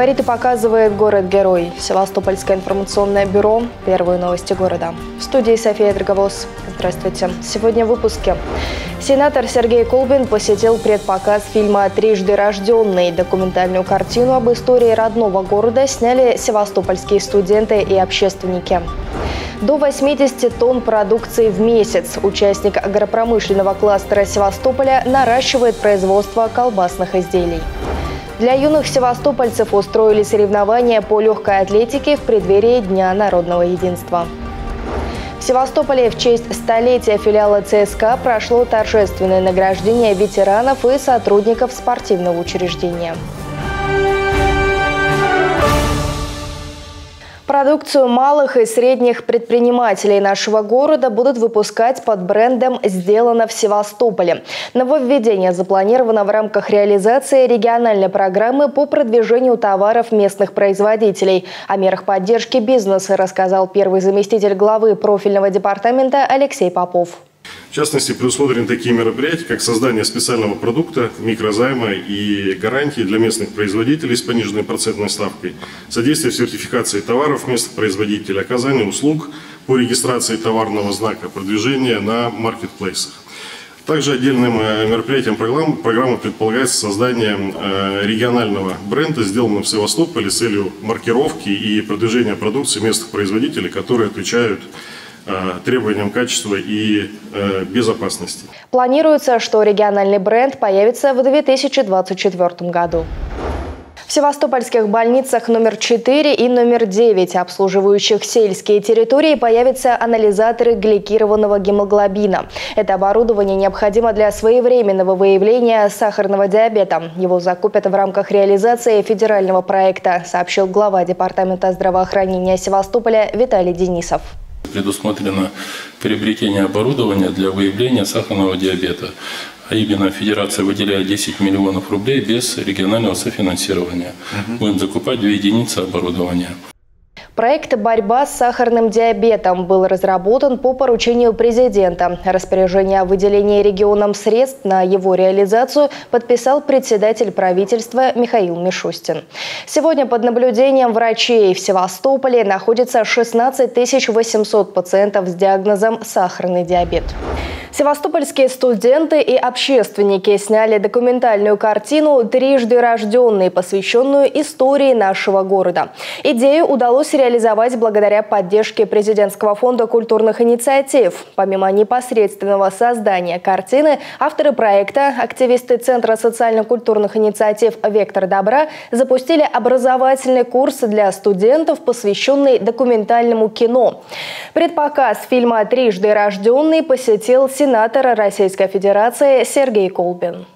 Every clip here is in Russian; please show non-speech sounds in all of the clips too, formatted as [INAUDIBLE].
Говорит и показывает город-герой. Севастопольское информационное бюро. Первые новости города. В студии София Драговоз. Здравствуйте. Сегодня в выпуске. Сенатор Сергей Колбин посетил предпоказ фильма «Трижды рожденный». Документальную картину об истории родного города сняли севастопольские студенты и общественники. До 80 тонн продукции в месяц. Участник агропромышленного кластера Севастополя наращивает производство колбасных изделий. Для юных севастопольцев устроили соревнования по легкой атлетике в преддверии Дня народного единства. В Севастополе в честь столетия филиала ЦСКА прошло торжественное награждение ветеранов и сотрудников спортивного учреждения. Продукцию малых и средних предпринимателей нашего города будут выпускать под брендом «Сделано в Севастополе». Нововведение запланировано в рамках реализации региональной программы по продвижению товаров местных производителей. О мерах поддержки бизнеса рассказал первый заместитель главы профильного департамента Алексей Попов. В частности, предусмотрены такие мероприятия, как создание специального продукта, микрозайма и гарантии для местных производителей с пониженной процентной ставкой, содействие в сертификации товаров местных производителей, оказание услуг по регистрации товарного знака, продвижение на маркетплейсах. Также отдельным э, мероприятием программы, программы предполагается создание э, регионального бренда, сделанного в Севастополе с целью маркировки и продвижения продукции местных производителей, которые отвечают Э, требованиям качества и э, безопасности. Планируется, что региональный бренд появится в 2024 году. В севастопольских больницах номер 4 и номер 9, обслуживающих сельские территории, появятся анализаторы гликированного гемоглобина. Это оборудование необходимо для своевременного выявления сахарного диабета. Его закупят в рамках реализации федерального проекта, сообщил глава Департамента здравоохранения Севастополя Виталий Денисов предусмотрено приобретение оборудования для выявления сахарного диабета. А именно Федерация выделяет 10 миллионов рублей без регионального софинансирования. Угу. Будем закупать две единицы оборудования. Проект «Борьба с сахарным диабетом» был разработан по поручению президента. Распоряжение о выделении регионам средств на его реализацию подписал председатель правительства Михаил Мишустин. Сегодня под наблюдением врачей в Севастополе находится 16 800 пациентов с диагнозом сахарный диабет. Севастопольские студенты и общественники сняли документальную картину «Трижды рожденный», посвященную истории нашего города. Идею удалось реализовать благодаря поддержке президентского фонда культурных инициатив. Помимо непосредственного создания картины, авторы проекта, активисты Центра социально-культурных инициатив «Вектор добра» запустили образовательный курс для студентов, посвященный документальному кино. Предпоказ фильма «Трижды рожденный» посетил сенатора Российской Федерации Сергей Колбин.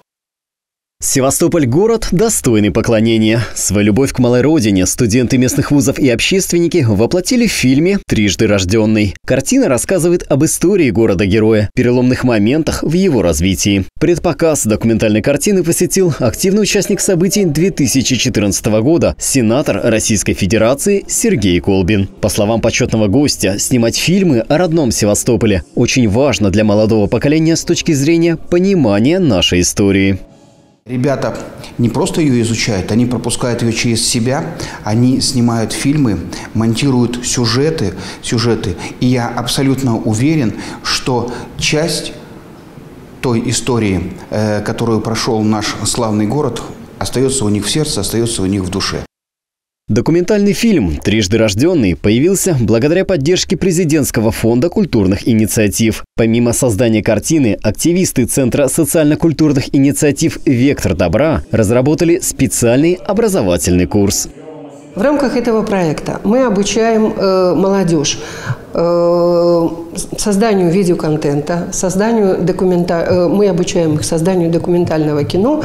Севастополь – город, достойный поклонения. Свою любовь к малой родине студенты местных вузов и общественники воплотили в фильме «Трижды рожденный». Картина рассказывает об истории города-героя, переломных моментах в его развитии. Предпоказ документальной картины посетил активный участник событий 2014 года – сенатор Российской Федерации Сергей Колбин. По словам почетного гостя, снимать фильмы о родном Севастополе очень важно для молодого поколения с точки зрения понимания нашей истории. Ребята не просто ее изучают, они пропускают ее через себя, они снимают фильмы, монтируют сюжеты, сюжеты. И я абсолютно уверен, что часть той истории, э, которую прошел наш славный город, остается у них в сердце, остается у них в душе. Документальный фильм «Трижды рожденный» появился благодаря поддержке президентского фонда культурных инициатив. Помимо создания картины, активисты Центра социально-культурных инициатив «Вектор добра» разработали специальный образовательный курс. В рамках этого проекта мы обучаем э, молодежь э, созданию видеоконтента, созданию документа... Э, мы обучаем их созданию документального кино,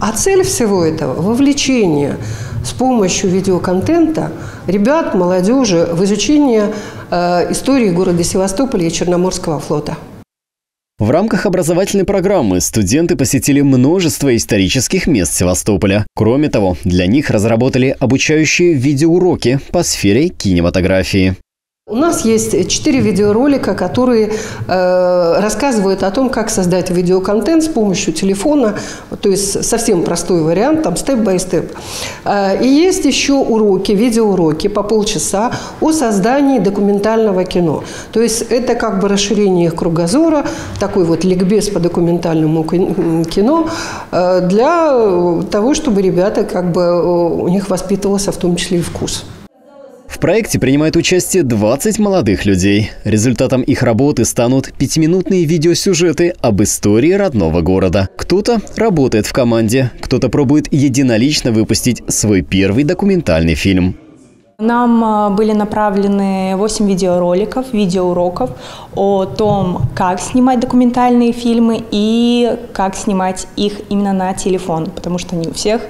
а цель всего этого – вовлечение с помощью видеоконтента ребят, молодежи в изучение э, истории города Севастополя и Черноморского флота. В рамках образовательной программы студенты посетили множество исторических мест Севастополя. Кроме того, для них разработали обучающие видеоуроки по сфере кинематографии. У нас есть четыре видеоролика, которые э, рассказывают о том, как создать видеоконтент с помощью телефона, то есть совсем простой вариант, там степ-бай-степ. Э, и есть еще уроки, видеоуроки по полчаса о создании документального кино. То есть это как бы расширение их кругозора, такой вот ликбез по документальному кино э, для того, чтобы ребята как бы э, у них воспитывался в том числе и вкус. Проекте принимает участие 20 молодых людей. Результатом их работы станут пятиминутные видеосюжеты об истории родного города. Кто-то работает в команде, кто-то пробует единолично выпустить свой первый документальный фильм. Нам а, были направлены 8 видеороликов, видеоуроков о том, как снимать документальные фильмы и как снимать их именно на телефон, потому что не у всех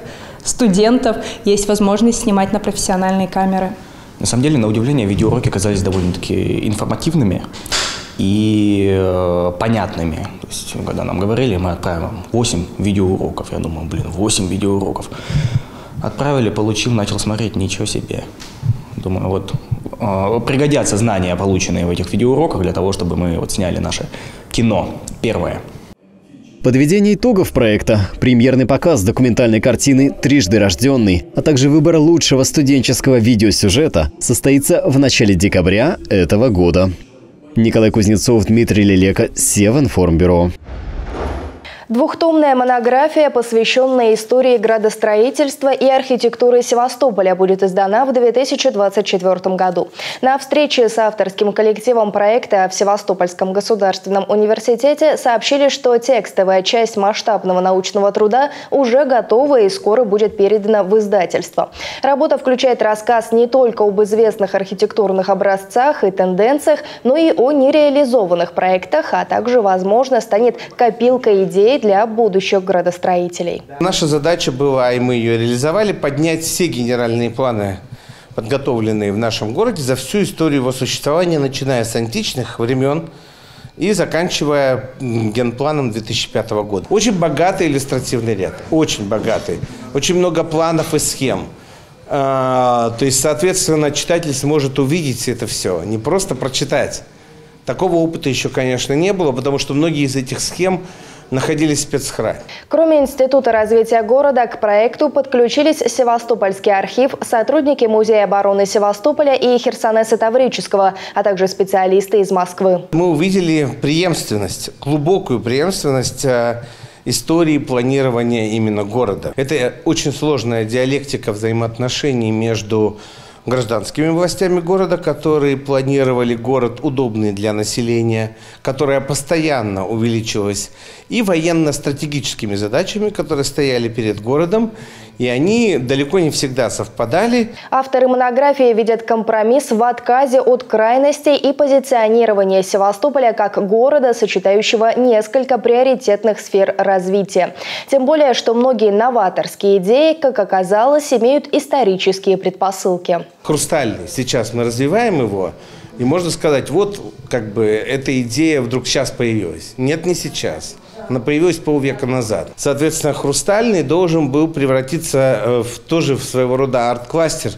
студентов есть возможность снимать на профессиональные камеры. На самом деле, на удивление, видеоуроки оказались довольно-таки информативными и э, понятными. То есть, когда нам говорили, мы отправим 8 видеоуроков. Я думал, блин, 8 видеоуроков. Отправили, получил, начал смотреть, ничего себе. Думаю, вот э, пригодятся знания, полученные в этих видеоуроках, для того, чтобы мы вот сняли наше кино первое – Подведение итогов проекта, премьерный показ документальной картины «Трижды рожденный», а также выбор лучшего студенческого видеосюжета состоится в начале декабря этого года. Николай Кузнецов, Дмитрий Лелека, Севинформбюро. Двухтомная монография, посвященная истории градостроительства и архитектуры Севастополя, будет издана в 2024 году. На встрече с авторским коллективом проекта в Севастопольском государственном университете сообщили, что текстовая часть масштабного научного труда уже готова и скоро будет передана в издательство. Работа включает рассказ не только об известных архитектурных образцах и тенденциях, но и о нереализованных проектах, а также, возможно, станет копилкой идей для будущих градостроителей. Наша задача была, и мы ее реализовали, поднять все генеральные планы подготовленные в нашем городе за всю историю его существования, начиная с античных времен и заканчивая генпланом 2005 года. Очень богатый иллюстративный ряд, очень богатый. Очень много планов и схем. А, то есть, соответственно, читатель сможет увидеть это все, не просто прочитать. Такого опыта еще, конечно, не было, потому что многие из этих схем находились в спецхране. Кроме Института развития города, к проекту подключились Севастопольский архив, сотрудники Музея обороны Севастополя и Херсонеса Таврического, а также специалисты из Москвы. Мы увидели преемственность, глубокую преемственность э, истории планирования именно города. Это очень сложная диалектика взаимоотношений между гражданскими властями города, которые планировали город удобный для населения, которая постоянно увеличилась, и военно-стратегическими задачами, которые стояли перед городом, и они далеко не всегда совпадали. Авторы монографии видят компромисс в отказе от крайностей и позиционирования Севастополя как города, сочетающего несколько приоритетных сфер развития. Тем более, что многие новаторские идеи, как оказалось, имеют исторические предпосылки. Хрустальный. Сейчас мы развиваем его, и можно сказать, вот как бы эта идея вдруг сейчас появилась. Нет, не сейчас. Она появилась полвека назад. Соответственно, «Хрустальный» должен был превратиться э, в тоже в своего рода арт-кластер,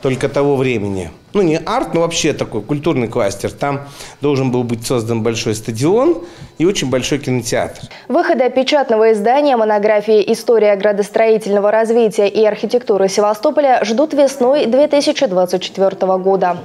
только того времени. Ну, не арт, но вообще такой культурный кластер. Там должен был быть создан большой стадион и очень большой кинотеатр. Выхода печатного издания монографии «История градостроительного развития и архитектуры Севастополя» ждут весной 2024 года.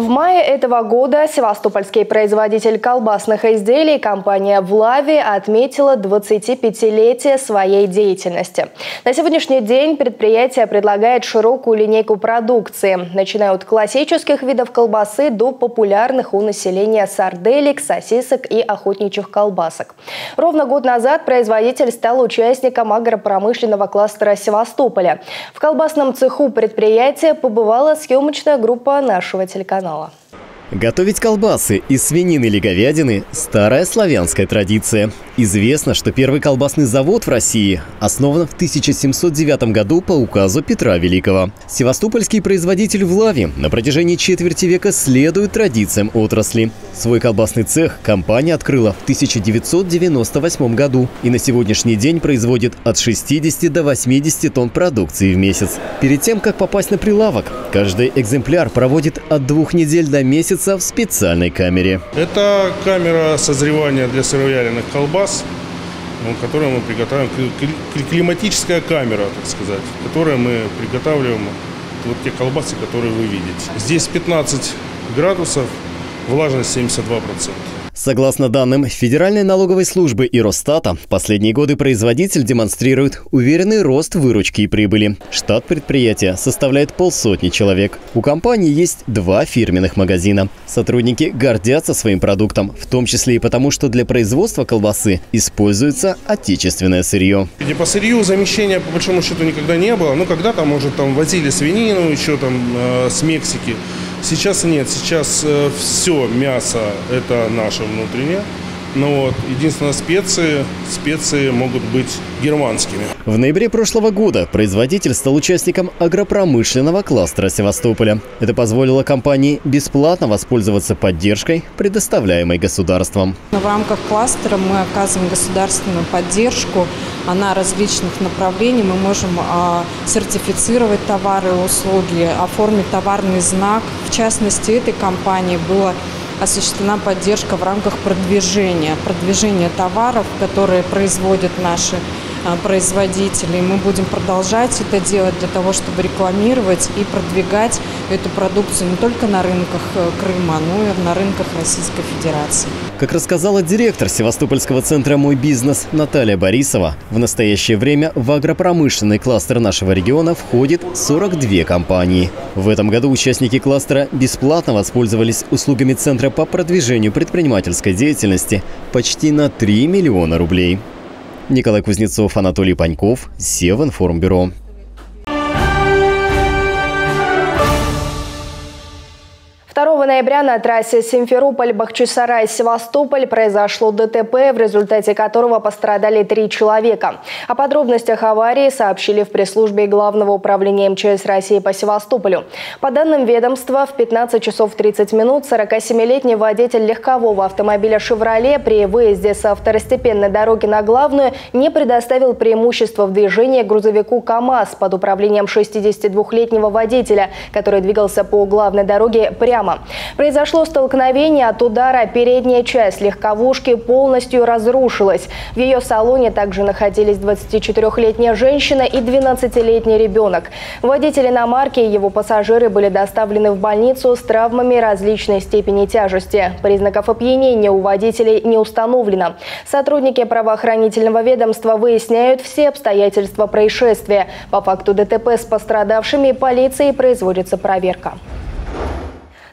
В мае этого года севастопольский производитель колбасных изделий компания «Влави» отметила 25-летие своей деятельности. На сегодняшний день предприятие предлагает широкую линейку продукции, начиная от классических видов колбасы до популярных у населения сарделек, сосисок и охотничьих колбасок. Ровно год назад производитель стал участником агропромышленного кластера Севастополя. В колбасном цеху предприятия побывала съемочная группа нашего телеканала bola. Готовить колбасы из свинины или говядины – старая славянская традиция. Известно, что первый колбасный завод в России основан в 1709 году по указу Петра Великого. Севастопольский производитель Влави на протяжении четверти века следует традициям отрасли. Свой колбасный цех компания открыла в 1998 году и на сегодняшний день производит от 60 до 80 тонн продукции в месяц. Перед тем, как попасть на прилавок, каждый экземпляр проводит от двух недель до месяца находится в специальной камере. Это камера созревания для сыровяленых колбас, ну, которую мы приготавливаем, климатическая камера, так сказать, которой мы приготавливаем вот те колбасы, которые вы видите. Здесь 15 градусов, влажность 72%. Согласно данным Федеральной налоговой службы и Росстата, в последние годы производитель демонстрирует уверенный рост выручки и прибыли. Штат предприятия составляет полсотни человек. У компании есть два фирменных магазина. Сотрудники гордятся своим продуктом, в том числе и потому, что для производства колбасы используется отечественное сырье. И по сырью замещения по большому счету никогда не было. Ну, когда-то, может, там возили свинину еще там э, с Мексики. Сейчас нет, сейчас э, все мясо это наше внутреннее. Но вот единственное специи, специи могут быть германскими. В ноябре прошлого года производитель стал участником агропромышленного кластера Севастополя. Это позволило компании бесплатно воспользоваться поддержкой, предоставляемой государством. В рамках кластера мы оказываем государственную поддержку на различных направлениях. Мы можем а, сертифицировать товары и услуги, оформить товарный знак. В частности, этой компании было осуществлена поддержка в рамках продвижения, продвижения товаров, которые производят наши производителей. Мы будем продолжать это делать для того, чтобы рекламировать и продвигать эту продукцию не только на рынках э, Крыма, но и на рынках Российской Федерации. Как рассказала директор Севастопольского центра «Мой бизнес» Наталья Борисова, в настоящее время в агропромышленный кластер нашего региона входит 42 компании. В этом году участники кластера бесплатно воспользовались услугами Центра по продвижению предпринимательской деятельности почти на 3 миллиона рублей. Николай Кузнецов, Анатолий Паньков, Севинформбюро. Ноября на трассе Симферополь-Бахчисарай-Севастополь произошло ДТП, в результате которого пострадали три человека. О подробностях аварии сообщили в пресс-службе Главного управления МЧС России по Севастополю. По данным ведомства, в 15 часов 30 минут 47-летний водитель легкового автомобиля «Шевроле» при выезде со второстепенной дороги на главную не предоставил преимущество в движении грузовику КАМАЗ под управлением 62-летнего водителя, который двигался по главной дороге прямо. Произошло столкновение от удара. Передняя часть легковушки полностью разрушилась. В ее салоне также находились 24-летняя женщина и 12-летний ребенок. Водитель иномарки и его пассажиры были доставлены в больницу с травмами различной степени тяжести. Признаков опьянения у водителей не установлено. Сотрудники правоохранительного ведомства выясняют все обстоятельства происшествия. По факту ДТП с пострадавшими полицией производится проверка.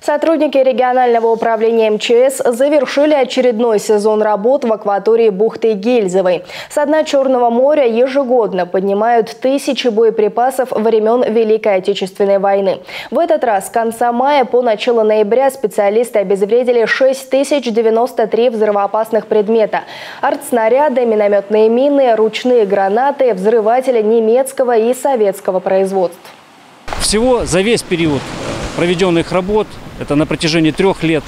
Сотрудники регионального управления МЧС завершили очередной сезон работ в акватории бухты Гельзовой. С дна Черного моря ежегодно поднимают тысячи боеприпасов времен Великой Отечественной войны. В этот раз с конца мая по начало ноября специалисты обезвредили 6093 взрывоопасных предмета. Артснаряды, минометные мины, ручные гранаты, взрыватели немецкого и советского производств. Всего за весь период проведенных работ это на протяжении трех лет,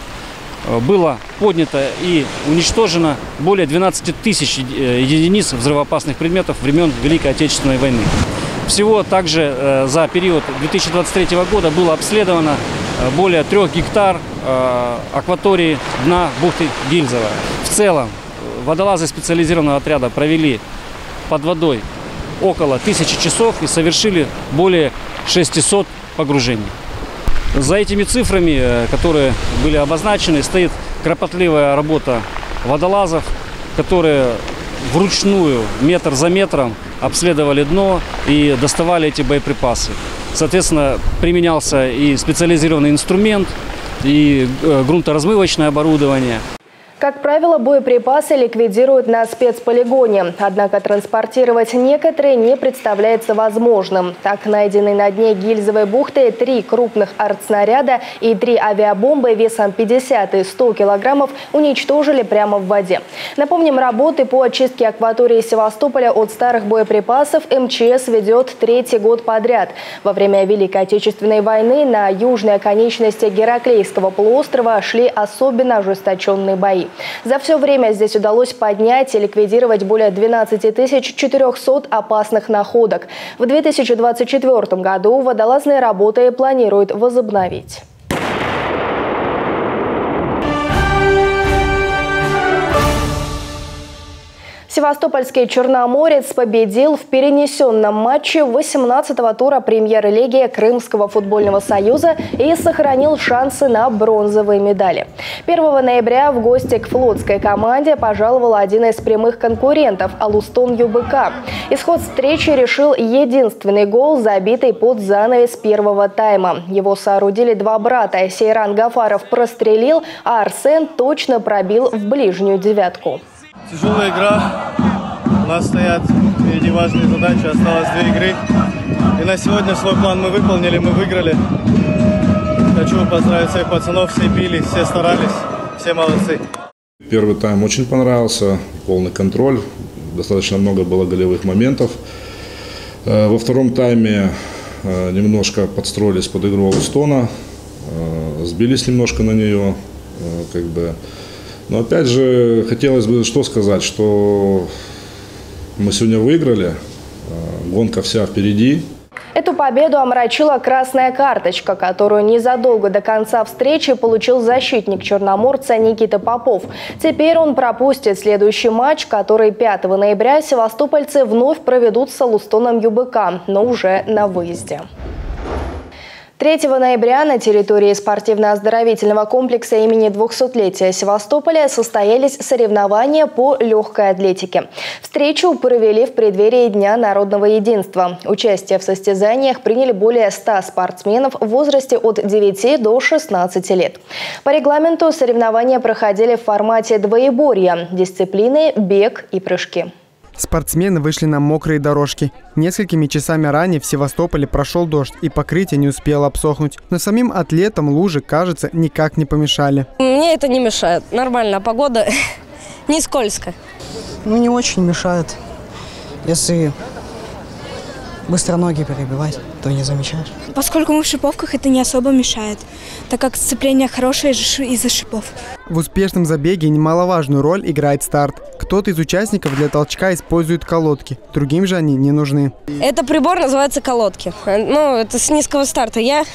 э, было поднято и уничтожено более 12 тысяч э, единиц взрывоопасных предметов времен Великой Отечественной войны. Всего также э, за период 2023 года было обследовано более трех гектар акватории дна бухты Гильзова. В целом водолазы специализированного отряда провели под водой около тысячи часов и совершили более 600 погружений. За этими цифрами, э, которые были обозначены, стоит кропотливая работа водолазов, которые вручную, метр за метром, обследовали дно и доставали эти боеприпасы. Соответственно, применялся и специализированный инструмент, и э, грунторазмывочное оборудование. Как правило, боеприпасы ликвидируют на спецполигоне, однако транспортировать некоторые не представляется возможным. Так, найденные на дне гильзовой бухты три крупных артснаряда и три авиабомбы весом 50 и 100 килограммов уничтожили прямо в воде. Напомним, работы по очистке акватории Севастополя от старых боеприпасов МЧС ведет третий год подряд. Во время Великой Отечественной войны на южной оконечности Гераклейского полуострова шли особенно ожесточенные бои. За все время здесь удалось поднять и ликвидировать более 12 400 опасных находок. В 2024 году водолазные работы планируют возобновить. Севастопольский «Черноморец» победил в перенесенном матче 18-го тура премьер-лиги Крымского футбольного союза и сохранил шансы на бронзовые медали. 1 ноября в гости к флотской команде пожаловал один из прямых конкурентов – Алустон ЮБК. Исход встречи решил единственный гол, забитый под занавес первого тайма. Его соорудили два брата. Сейран Гафаров прострелил, а Арсен точно пробил в ближнюю девятку. Тяжелая игра. У нас стоят впереди важные задачи. Осталось две игры. И на сегодня свой план мы выполнили, мы выиграли. Хочу поздравить всех пацанов. Все били, все старались. Все молодцы. Первый тайм очень понравился. Полный контроль. Достаточно много было голевых моментов. Э, во втором тайме э, немножко подстроились под игру Алстона. Э, сбились немножко на нее. Как бы но опять же, хотелось бы что сказать, что мы сегодня выиграли, а, гонка вся впереди. Эту победу омрачила красная карточка, которую незадолго до конца встречи получил защитник черноморца Никита Попов. Теперь он пропустит следующий матч, который 5 ноября севастопольцы вновь проведут с Алустоном ЮБК, но уже на выезде. 3 ноября на территории спортивно-оздоровительного комплекса имени 200-летия Севастополя состоялись соревнования по легкой атлетике. Встречу провели в преддверии Дня народного единства. Участие в состязаниях приняли более 100 спортсменов в возрасте от 9 до 16 лет. По регламенту соревнования проходили в формате двоеборья – дисциплины бег и прыжки. Спортсмены вышли на мокрые дорожки. Несколькими часами ранее в Севастополе прошел дождь, и покрытие не успело обсохнуть. Но самим атлетам лужи, кажется, никак не помешали. Мне это не мешает. Нормальная погода, [LAUGHS] не скользко. Ну, не очень мешает. Если быстро ноги перебивать, то не замечаешь. Поскольку мы в шиповках, это не особо мешает, так как сцепление хорошее из-за шипов. В успешном забеге немаловажную роль играет старт. Кто-то из участников для толчка использует колодки, другим же они не нужны. Это прибор называется колодки. Ну, это с низкого старта. Я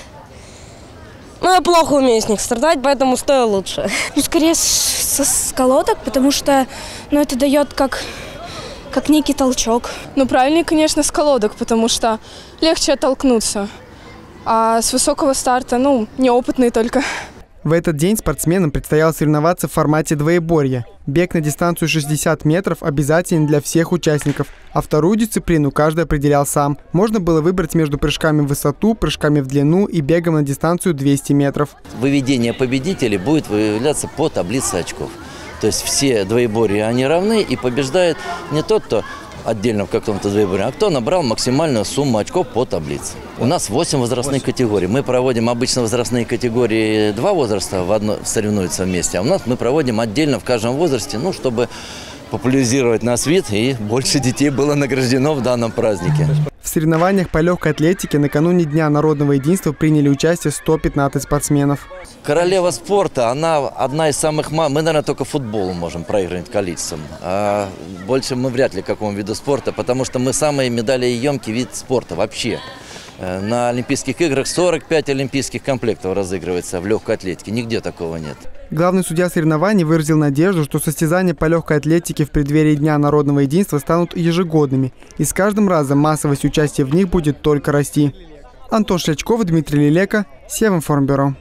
ну, я плохо умею с них стартовать, поэтому стою лучше. Ну, скорее с, с, с колодок, потому что ну, это дает как как некий толчок. Ну, правильнее, конечно, с колодок, потому что легче оттолкнуться. А с высокого старта, ну, неопытные только. В этот день спортсменам предстояло соревноваться в формате двоеборья. Бег на дистанцию 60 метров обязателен для всех участников, а вторую дисциплину каждый определял сам. Можно было выбрать между прыжками в высоту, прыжками в длину и бегом на дистанцию 200 метров. Выведение победителей будет выявляться по таблице очков. То есть все двоеборья, они равны, и побеждает не тот, кто отдельно в каком-то двоеборье, а кто набрал максимальную сумму очков по таблице. У нас 8 возрастных 8. категорий. Мы проводим обычно возрастные категории, два возраста в одно, соревнуются вместе, а у нас мы проводим отдельно в каждом возрасте, ну, чтобы популяризировать наш вид, и больше детей было награждено в данном празднике. В соревнованиях по легкой атлетике накануне Дня народного единства приняли участие 115 спортсменов. Королева спорта, она одна из самых... Мы, наверное, только футбол можем проигрывать количеством. А больше мы вряд ли какому виду спорта, потому что мы самый медалееемкий вид спорта вообще. Э, на Олимпийских играх 45 олимпийских комплектов разыгрывается в легкой атлетике. Нигде такого нет. Главный судья соревнований выразил надежду, что состязания по легкой атлетике в преддверии Дня народного единства станут ежегодными, и с каждым разом массовость участия в них будет только расти. Антон Шлячков, Дмитрий Лилека, Севинформбюро.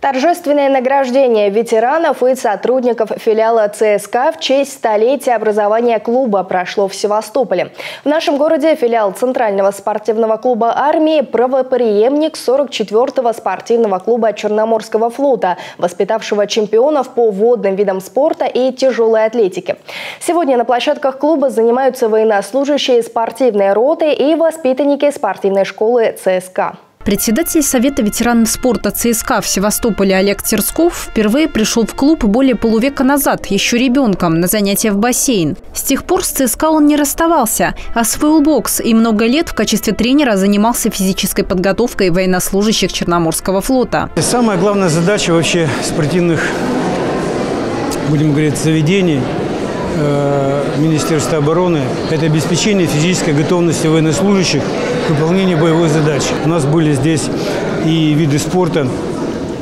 Торжественное награждение ветеранов и сотрудников филиала ЦСКА в честь столетия образования клуба прошло в Севастополе. В нашем городе филиал Центрального спортивного клуба армии – правоприемник 44-го спортивного клуба Черноморского флота, воспитавшего чемпионов по водным видам спорта и тяжелой атлетики. Сегодня на площадках клуба занимаются военнослужащие спортивной роты и воспитанники спортивной школы ЦСКА. Председатель Совета ветеранов спорта ЦСКА в Севастополе Олег Терсков впервые пришел в клуб более полувека назад, еще ребенком, на занятия в бассейн. С тех пор с ЦСКА он не расставался, освоил бокс и много лет в качестве тренера занимался физической подготовкой военнослужащих Черноморского флота. Самая главная задача вообще спортивных, будем говорить, заведений э, Министерства обороны – это обеспечение физической готовности военнослужащих выполнения боевой задачи. У нас были здесь и виды спорта,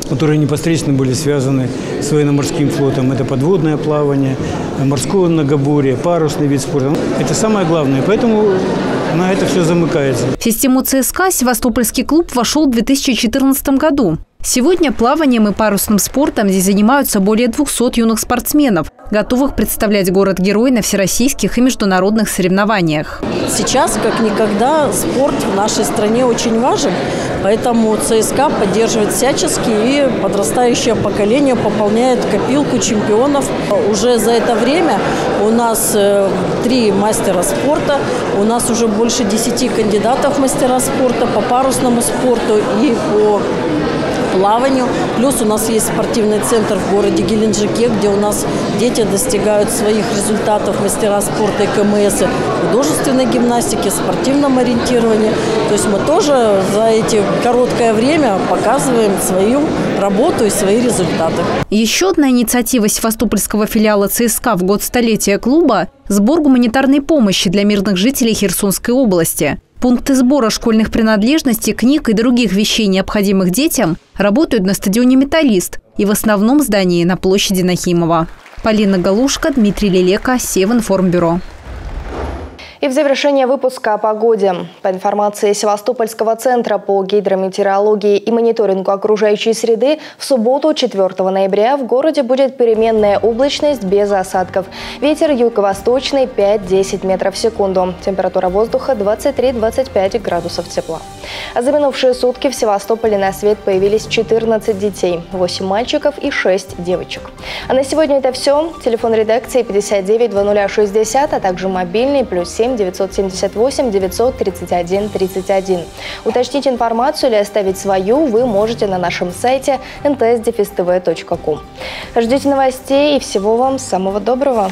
которые непосредственно были связаны с военно-морским флотом. Это подводное плавание, морское многоборье, парусный вид спорта. Это самое главное. Поэтому на это все замыкается. В систему ЦСКА Севастопольский клуб вошел в 2014 году. Сегодня плаванием и парусным спортом здесь занимаются более 200 юных спортсменов, готовых представлять город-герой на всероссийских и международных соревнованиях. Сейчас, как никогда, спорт в нашей стране очень важен, поэтому ЦСКА поддерживает всячески и подрастающее поколение пополняет копилку чемпионов. Уже за это время у нас э, три мастера спорта, у нас уже больше 10 кандидатов мастера спорта по парусному спорту и по плаванию. Плюс у нас есть спортивный центр в городе Геленджике, где у нас дети достигают своих результатов мастера спорта и КМС, художественной гимнастики, спортивном ориентировании. То есть мы тоже за эти короткое время показываем свою работу и свои результаты. Еще одна инициатива Севастопольского филиала ЦСКА в год столетия клуба – сбор гуманитарной помощи для мирных жителей Херсонской области. Пункты сбора школьных принадлежностей, книг и других вещей, необходимых детям, работают на стадионе «Металлист» и в основном здании на площади Нахимова. Полина Галушка, Дмитрий Лелека, Севинформбюро. И в завершение выпуска о погоде. По информации Севастопольского центра по гидрометеорологии и мониторингу окружающей среды, в субботу 4 ноября в городе будет переменная облачность без осадков. Ветер юго-восточный 5-10 метров в секунду. Температура воздуха 23-25 градусов тепла. А за минувшие сутки в Севастополе на свет появились 14 детей, 8 мальчиков и 6 девочек. А на сегодня это все. Телефон редакции 59 2060, а также мобильный плюс 7 7 978 931 31. Уточнить информацию или оставить свою вы можете на нашем сайте ntsdefistv.com. Ждите новостей и всего вам самого доброго.